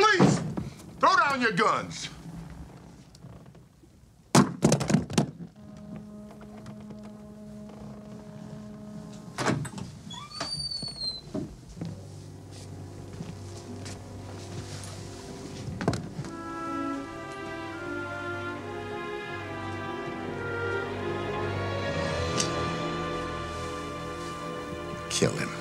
Police! Throw down your guns. Kill him.